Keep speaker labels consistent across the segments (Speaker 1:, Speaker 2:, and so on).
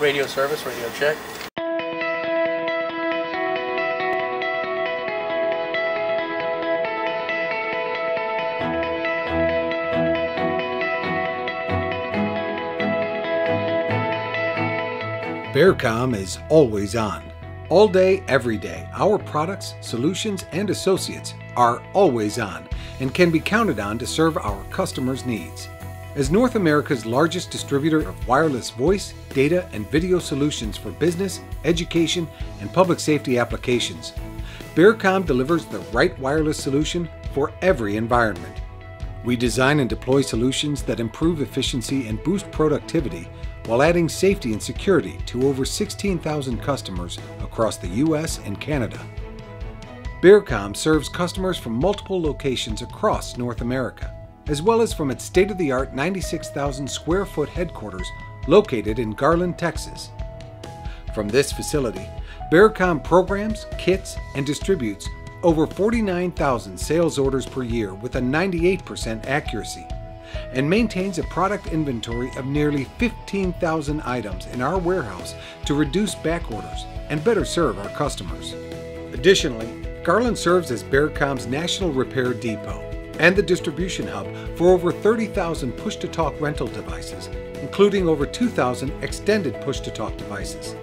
Speaker 1: Radio service, radio check.
Speaker 2: BearCom is always on. All day, every day, our products, solutions, and associates are always on and can be counted on to serve our customers' needs. As North America's largest distributor of wireless voice, data, and video solutions for business, education, and public safety applications, BearCom delivers the right wireless solution for every environment. We design and deploy solutions that improve efficiency and boost productivity while adding safety and security to over 16,000 customers across the US and Canada. BearCom serves customers from multiple locations across North America, as well as from its state-of-the-art 96,000 square foot headquarters located in Garland, Texas. From this facility, BearCom programs, kits, and distributes over 49,000 sales orders per year with a 98% accuracy and maintains a product inventory of nearly 15,000 items in our warehouse to reduce back orders and better serve our customers. Additionally, Garland serves as BearCom's national repair depot and the distribution hub for over 30,000 push-to-talk rental devices, including over 2,000 extended push-to-talk devices.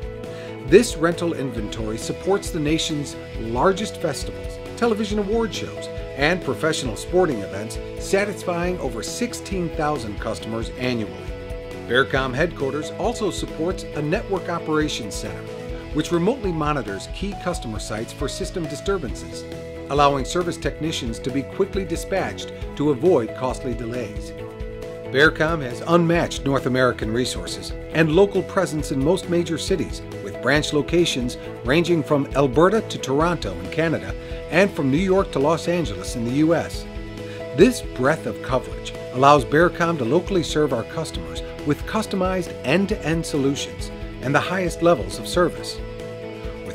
Speaker 2: This rental inventory supports the nation's largest festivals, television award shows, and professional sporting events, satisfying over 16,000 customers annually. BearCom headquarters also supports a network operations center, which remotely monitors key customer sites for system disturbances, allowing service technicians to be quickly dispatched to avoid costly delays. BearCom has unmatched North American resources and local presence in most major cities, with branch locations ranging from Alberta to Toronto in Canada and from New York to Los Angeles in the U.S. This breadth of coverage allows BearCom to locally serve our customers with customized end-to-end solutions and the highest levels of service.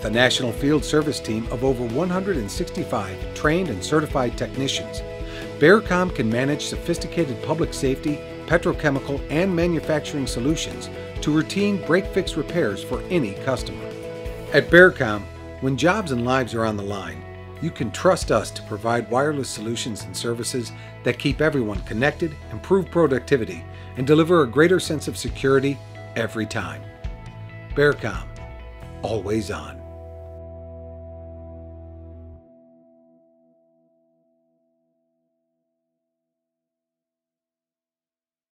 Speaker 2: A national field service team of over 165 trained and certified technicians, BearCom can manage sophisticated public safety, petrochemical, and manufacturing solutions to routine break-fix repairs for any customer. At BearCom, when jobs and lives are on the line, you can trust us to provide wireless solutions and services that keep everyone connected, improve productivity, and deliver a greater sense of security every time. BearCom, always on.